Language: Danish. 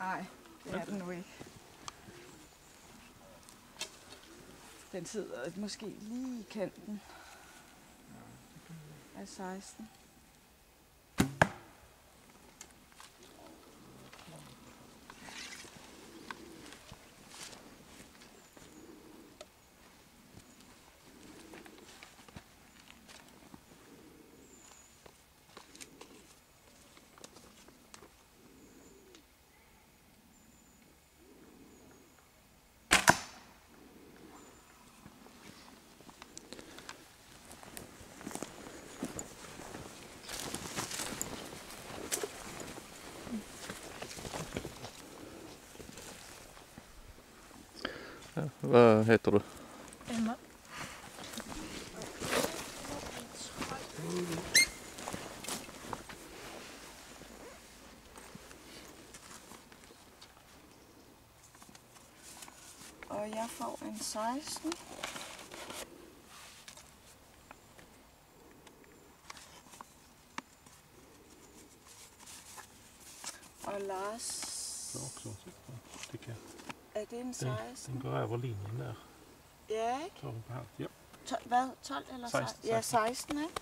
Nej, det er den nu ikke. Den sidder måske lige i kanten af 16. Ja, hvad heter du? Emma. Og jeg får en 16. Og Lars, Det er også Det kan. Er det en Den, 16? den går over linjen der. Ja, ikke? Så er den på halvt. Ja. To- hvad? 12 eller 16? 16, Ja, 16, ikke?